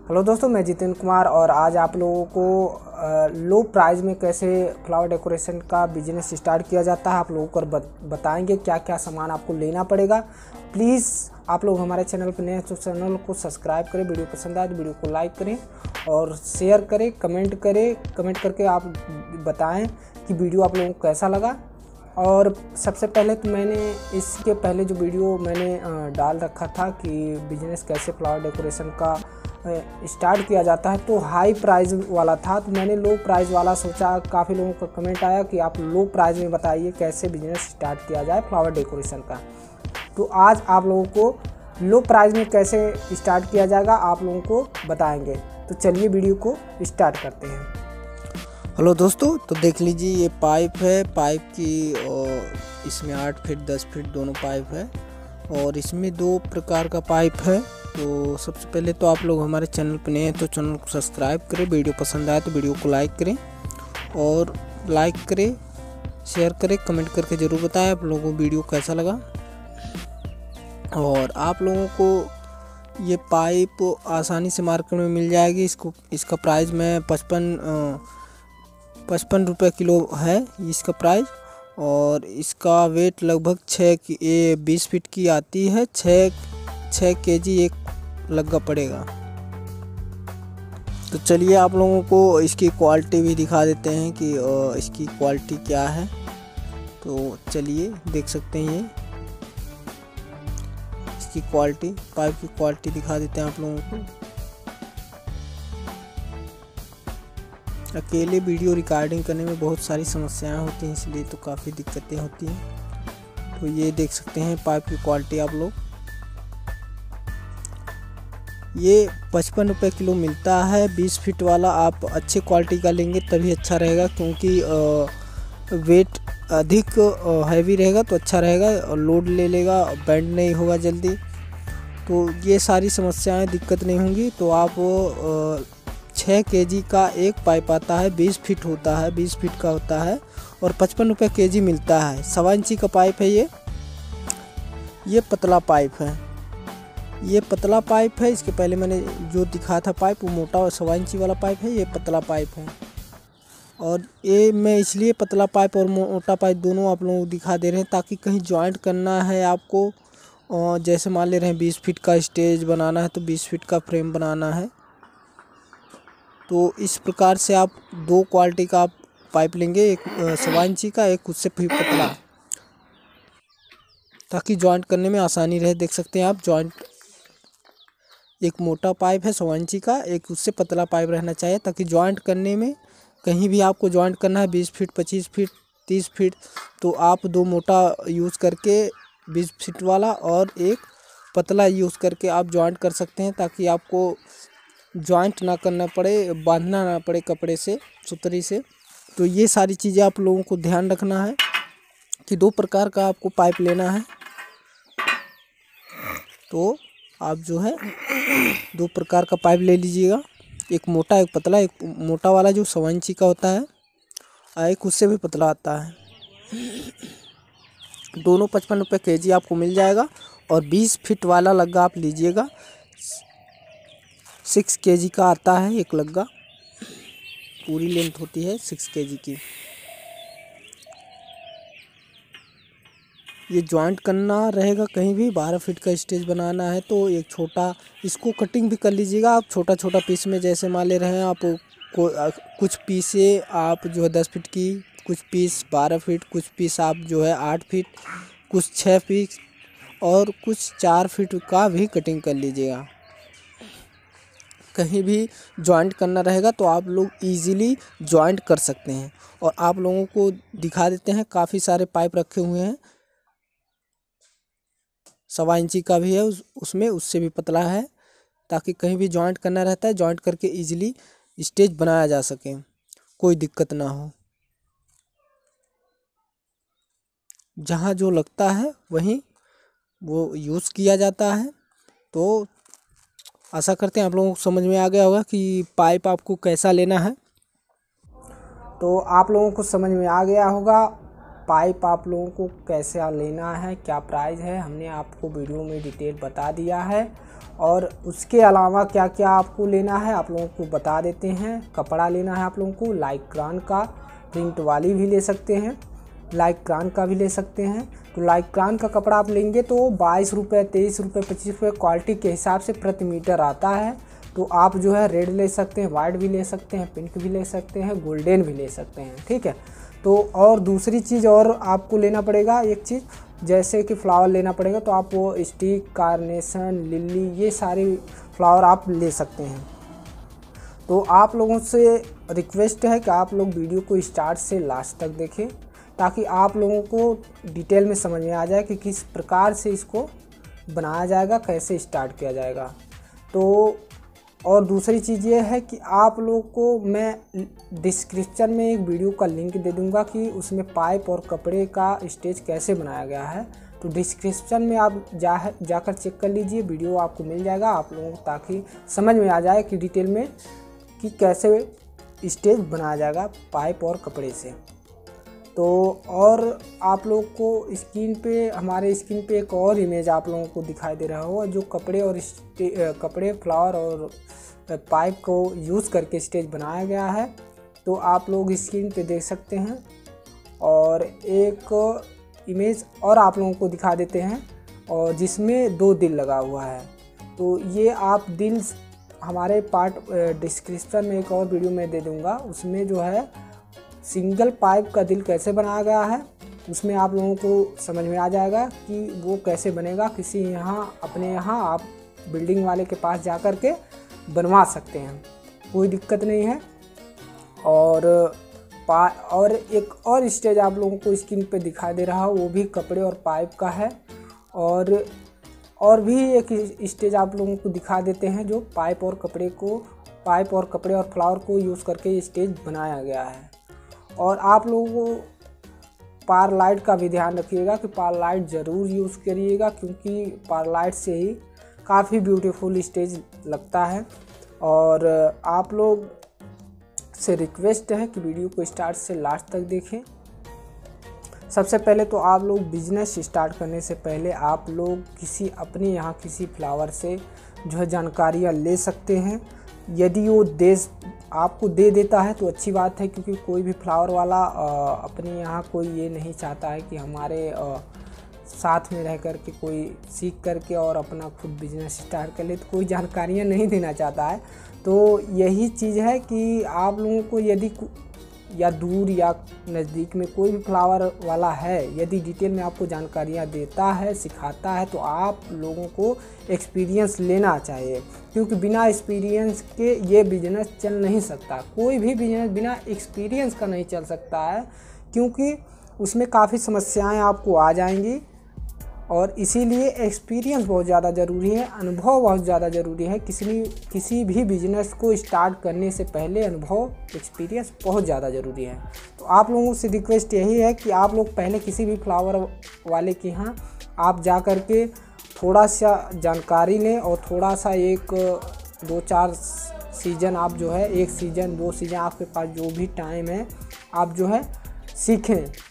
Hello दोस्तों, मैं जितिन कुमार और आज आप लोगों को लो प्राइस में कैसे फ्लावर डेकोरेशन का बिज़नेस स्टार्ट किया जाता है, आप लोगों को बताएँगे क्या क्या सामान आपको लेना पड़ेगा। प्लीज़ आप लोग हमारे चैनल पर नए तो चैनल को सब्सक्राइब करें, वीडियो पसंद आए तो वीडियो को लाइक करें और शेयर करें कमेंट करें कमेंट करके आप बताएँ कि वीडियो आप लोगों को कैसा लगा। और सबसे पहले तो मैंने इसके पहले जो वीडियो मैंने डाल रखा था कि बिज़नेस कैसे फ्लावर डेकोरेशन का स्टार्ट किया जाता है तो हाई प्राइस वाला था। तो मैंने लो प्राइस वाला सोचा, काफ़ी लोगों का कमेंट आया कि आप लो प्राइस में बताइए कैसे बिज़नेस स्टार्ट किया जाए फ्लावर डेकोरेशन का। तो आज आप लोगों को लो प्राइस में कैसे स्टार्ट किया जाएगा, आप लोगों को बताएँगे। तो चलिए वीडियो को स्टार्ट करते हैं। हेलो दोस्तों तो देख लीजिए ये पाइप है। पाइप की इसमें आठ फीट दस फीट दोनों पाइप है। और इसमें दो प्रकार का पाइप है। तो सबसे पहले तो आप लोग हमारे चैनल पर नए हैं तो चैनल को सब्सक्राइब करें, वीडियो पसंद आए तो वीडियो को लाइक करें और लाइक करें, शेयर करें, कमेंट करके ज़रूर बताएँ आप लोगों को वीडियो कैसा लगा। और आप लोगों को ये पाइप आसानी से मार्केट में मिल जाएगी, इसको, इसका प्राइस में पचपन पचपन रुपये किलो है इसका प्राइस और इसका वेट लगभग छः की बीस फीट की आती है छः छः के जी एक लग्गा पड़ेगा। तो चलिए आप लोगों को इसकी क्वालिटी भी दिखा देते हैं कि इसकी क्वालिटी क्या है। तो चलिए देख सकते हैं ये। इसकी क्वालिटी पाइप की क्वालिटी दिखा देते हैं आप लोगों को। अकेले वीडियो रिकॉर्डिंग करने में बहुत सारी समस्याएँ होती हैं, इसलिए तो काफ़ी दिक्कतें होती हैं। तो ये देख सकते हैं पाइप की क्वालिटी आप लोग। ये पचपन रुपये किलो मिलता है, बीस फीट वाला आप अच्छे क्वालिटी का लेंगे तभी अच्छा रहेगा क्योंकि वेट अधिक हैवी रहेगा तो अच्छा रहेगा लोड ले लेगा बैंड नहीं होगा जल्दी। तो ये सारी समस्याएँ, दिक्कत नहीं होंगी। तो आप छः के जी का एक पाइप आता है, बीस फीट होता है, बीस फीट का होता है, और पचपन रुपये के जी मिलता है। सवा इंची का पाइप है ये। ये पतला पाइप है। ये पतला पाइप है, इसके पहले मैंने जो दिखाया था पाइप, वो मोटा और सवा इंची वाला पाइप है, ये पतला पाइप है। और ये मैं इसलिए पतला पाइप और मोटा पाइप दोनों आप लोगों को दिखा दे रहे हैं ताकि कहीं ज्वाइंट करना है आपको। जैसे मान ले रहे हैं बीस फीट का स्टेज बनाना है तो बीस फीट का फ्रेम बनाना है। तो इस प्रकार से आप दो क्वालिटी का आप पाइप लेंगे, एक सवा इंची का, एक उससे फिर पतला। ताकि जॉइंट करने में आसानी रहे, देख सकते हैं आप जॉइंट एक मोटा पाइप है सौ इंची का, एक उससे पतला पाइप रहना चाहिए ताकि जॉइंट करने में कहीं भी आपको जॉइंट करना है, बीस फीट पच्चीस फीट तीस फीट तो आप दो मोटा यूज़ करके बीस फीट वाला और एक पतला यूज़ करके आप जॉइंट कर सकते हैं ताकि आपको जॉइंट ना करना पड़े, बांधना ना पड़े कपड़े से, सुतरी से। तो ये सारी चीज़ें आप लोगों को ध्यान रखना है कि दो प्रकार का आपको पाइप लेना है। तो आप जो है दो प्रकार का पाइप ले लीजिएगा। एक मोटा, एक पतला। एक मोटा वाला जो सवा इंची का होता है और एक उससे भी पतला आता है। दोनों पचपन रुपये के जी आपको मिल जाएगा और बीस फिट वाला लग्गा आप लीजिएगा। सिक्स के जी का आता है एक लग्गा। पूरी लेंथ होती है सिक्स के जी की। ये जॉइंट करना रहेगा, कहीं भी बारह फीट का स्टेज बनाना है तो एक छोटा, इसको कटिंग भी कर लीजिएगा। आप छोटा छोटा पीस में जैसे मान ले रहे हैं, आप को कुछ पीसे आप जो है दस फीट की, कुछ पीस बारह फीट कुछ पीस आप जो है आठ फीट कुछ छः फीट और कुछ चार फीट का भी कटिंग कर लीजिएगा। कहीं भी जॉइंट करना रहेगा तो आप लोग इजीली जॉइंट कर सकते हैं। और आप लोगों को दिखा देते हैं, काफ़ी सारे पाइप रखे हुए हैं। सवा इंची का भी है, उस, उसमें उससे भी पतला है, ताकि कहीं भी जॉइंट करना रहता है जॉइंट करके इजीली स्टेज बनाया जा सके, कोई दिक्कत ना हो। जहाँ जो लगता है, वहीं वो यूज़ किया जाता है। तो आशा करते हैं आप लोगों को समझ में आ गया होगा कि पाइप आपको कैसा लेना है। तो आप लोगों को समझ में आ गया होगा पाइप आप लोगों को कैसे लेना है, क्या प्राइस है, हमने आपको वीडियो में डिटेल बता दिया है। और उसके अलावा क्या क्या आपको लेना है, आप लोगों को बता देते हैं। कपड़ा लेना है आप लोगों को लाइक क्रान का प्रिंट वाली भी ले सकते हैं लाइक क्रान का भी ले सकते हैं। तो लाइक क्रान का कपड़ा आप लेंगे तो बाईस रुपये तेईस रुपये पच्चीस रुपये क्वालिटी के हिसाब से प्रति मीटर आता है। तो आप जो है रेड ले सकते हैं वाइट भी ले सकते हैं पिंक भी ले सकते हैं गोल्डन भी ले सकते हैं, ठीक है? तो और दूसरी चीज़ और आपको लेना पड़ेगा एक चीज़, जैसे कि फ्लावर लेना पड़ेगा तो आप वो स्टिक, कारनेशन, लिली, ये सारे फ्लावर आप ले सकते हैं। तो आप लोगों से रिक्वेस्ट है कि आप लोग वीडियो को स्टार्ट से लास्ट तक देखें, ताकि आप लोगों को डिटेल में समझ में आ जाए कि किस प्रकार से इसको बनाया जाएगा, कैसे स्टार्ट किया जाएगा। तो और दूसरी चीज़ ये है कि आप लोग को मैं डिस्क्रिप्शन में एक वीडियो का लिंक दे दूँगा कि उसमें पाइप और कपड़े का स्टेज कैसे बनाया गया है। तो डिस्क्रिप्शन में आप जा जाकर चेक कर लीजिए वीडियो आपको मिल जाएगा आप लोगों को, ताकि समझ में आ जाए कि डिटेल में कि कैसे स्टेज बनाया जाएगा पाइप और कपड़े से। तो और आप लोग को स्क्रीन पे, हमारे स्क्रीन पे एक और इमेज आप लोगों को दिखाई दे रहा होगा, जो कपड़े और कपड़े फ्लावर और पाइप को यूज़ करके स्टेज बनाया गया है। तो आप लोग स्क्रीन पे देख सकते हैं और एक इमेज और आप लोगों को दिखा देते हैं और जिसमें दो दिल लगा हुआ है। तो ये आप दिल, हमारे पार्ट डिस्क्रिप्शन में एक और वीडियो में दे दूँगा। उसमें जो है सिंगल पाइप का दिल कैसे बनाया गया है, उसमें आप लोगों को समझ में आ जाएगा कि वो कैसे बनेगा। किसी यहाँ, अपने यहाँ आप बिल्डिंग वाले के पास जा कर के बनवा सकते हैं, कोई दिक्कत नहीं है। और पा, और एक और स्टेज आप लोगों को स्क्रीन पे दिखाई दे रहा है, वो भी कपड़े और पाइप का है। और और भी एक स्टेज आप लोगों को दिखा देते हैं, जो पाइप और कपड़े को, पाइप और कपड़े और फ्लावर को यूज़ करके स्टेज बनाया गया है। और आप लोगों को पार लाइट का भी ध्यान रखिएगा कि पार लाइट ज़रूर यूज़ करिएगा क्योंकि पार लाइट से ही काफ़ी ब्यूटीफुल स्टेज लगता है। और आप लोग से रिक्वेस्ट है कि वीडियो को स्टार्ट से लास्ट तक देखें। सबसे पहले तो आप लोग बिज़नेस स्टार्ट करने से पहले आप लोग किसी, अपने यहाँ किसी फ्लावर से जो है जानकारियाँ ले सकते हैं। यदि वो दे आपको दे देता है तो अच्छी बात है, क्योंकि कोई भी फ्लावर वाला अपने यहाँ कोई ये नहीं चाहता है कि हमारे साथ में रह कर के कोई सीख करके और अपना खुद बिज़नेस स्टार्ट कर ले तो कोई जानकारियाँ नहीं देना चाहता है। तो यही चीज़ है कि आप लोगों को यदि या दूर या नज़दीक में कोई भी फ्लावर वाला है, यदि डिटेल में आपको जानकारियाँ देता है, सिखाता है तो आप लोगों को एक्सपीरियंस लेना चाहिए। क्योंकि बिना एक्सपीरियंस के ये बिज़नेस चल नहीं सकता। कोई भी बिज़नेस बिना एक्सपीरियंस का नहीं चल सकता है, क्योंकि उसमें काफ़ी समस्याएँ आपको आ जाएँगी। और इसीलिए एक्सपीरियंस बहुत ज़्यादा ज़रूरी है, अनुभव बहुत ज़्यादा ज़रूरी है। किसी भी किसी भी बिज़नेस को स्टार्ट करने से पहले अनुभव एक्सपीरियंस बहुत ज़्यादा ज़रूरी है। तो आप लोगों से रिक्वेस्ट यही है कि आप लोग पहले किसी भी फ्लावर वाले के यहाँ आप जा कर के थोड़ा सा जानकारी लें और थोड़ा सा एक, दो, चार सीज़न आप जो है, एक सीज़न दो सीज़न आपके पास जो भी टाइम है, आप जो है सीखें।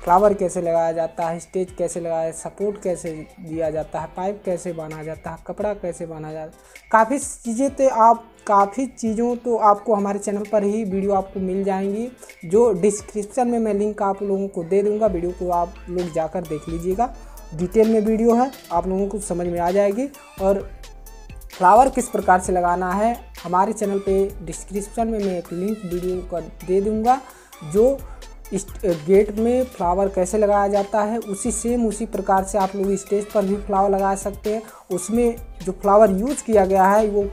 फ्लावर कैसे लगाया जाता है, स्टेज कैसे लगाया, सपोर्ट कैसे दिया जाता है, पाइप कैसे बांधा जाता है, कपड़ा कैसे बांधा जाता है। काफ़ी चीज़ें तो आप, काफ़ी चीज़ों तो आपको हमारे चैनल पर ही वीडियो आपको मिल जाएँगी। जो डिस्क्रिप्शन में मैं लिंक आप लोगों को दे दूँगा, वीडियो को आप लोग जाकर देख लीजिएगा। डिटेल में वीडियो है, आप लोगों को समझ में आ जाएगी। और फ्लावर किस प्रकार से लगाना है, हमारे चैनल पे डिस्क्रिप्शन में मैं एक लिंक वीडियो का दे दूँगा, जो इस गेट में फ्लावर कैसे लगाया जाता है, उसी सेम उसी प्रकार से आप लोग स्टेज पर भी फ्लावर लगा सकते हैं। उसमें जो फ्लावर यूज़ किया गया है, वो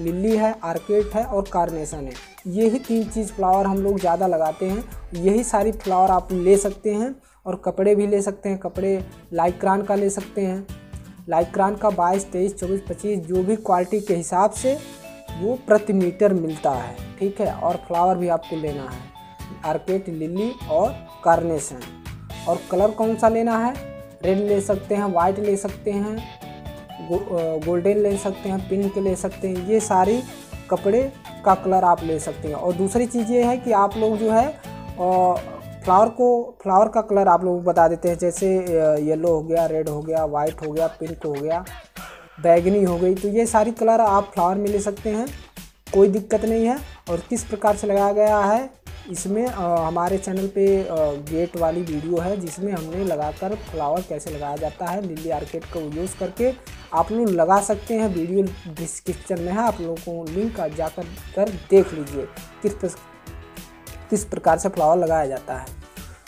लिली है, आर्केट है और कार्नेशन है। यही तीन चीज़ फ्लावर हम लोग ज़्यादा लगाते हैं। यही सारी फ्लावर आप ले सकते हैं और कपड़े भी ले सकते हैं। कपड़े लाइक्रान का ले सकते हैं। लाइक्रान का बाईस, तेईस, चौबीस, पच्चीस, जो भी क्वालिटी के हिसाब से वो प्रति मीटर मिलता है। ठीक है? और फ्लावर भी आपको लेना है। आर्केट लिली और कार्नेशन। और कलर कौन सा लेना है? रेड ले सकते हैं वाइट ले सकते हैं गोल्डन ले सकते हैं, पिंक ले सकते हैं। ये सारी कपड़े का कलर आप ले सकते हैं। और दूसरी चीज़ ये है कि आप लोग जो है फ्लावर को, फ्लावर का कलर आप लोग बता देते हैं। जैसे येलो हो गया, रेड हो गया वाइट हो गया, पिंक हो गया, बैगनी हो गई तो ये सारी कलर आप फ्लावर में ले सकते हैं। कोई दिक्कत नहीं है। और किस प्रकार से लगाया गया है? इसमें हमारे चैनल पे गेट वाली वीडियो है, जिसमें हमने लगाकर फ्लावर कैसे लगाया जाता है लिली आर्केट को यूज़ करके आप लोग लगा सकते हैं। वीडियो डिस्क्रिप्शन में है, आप लोगों को लिंक जाकर, कर देख लीजिए, किस किस प्रकार से फ्लावर लगाया जाता है।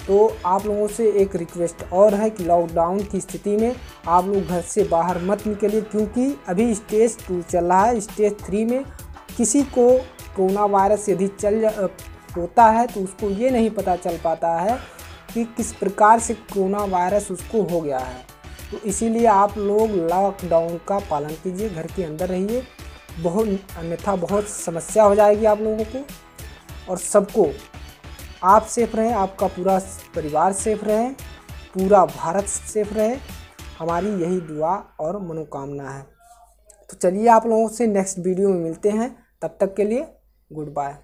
तो आप लोगों से एक रिक्वेस्ट और है कि लॉकडाउन की स्थिति में आप लोग घर से बाहर मत निकलिए, क्योंकि अभी स्टेज टू चल रहा है। स्टेज थ्री में किसी को कोरोना वायरस यदि चल होता है तो उसको ये नहीं पता चल पाता है कि किस प्रकार से कोरोना वायरस उसको हो गया है। तो इसीलिए आप लोग लॉकडाउन का पालन कीजिए, घर के अंदर रहिए। बहुत, अन्यथा बहुत समस्या हो जाएगी आप लोगों को। और सबको आप सेफ़ रहें, आपका पूरा परिवार सेफ़ रहे, पूरा भारत सेफ़ रहे। हमारी यही दुआ और मनोकामना है। तो चलिए आप लोगों से नेक्स्ट वीडियो में मिलते हैं। तब तक के लिए गुड बाय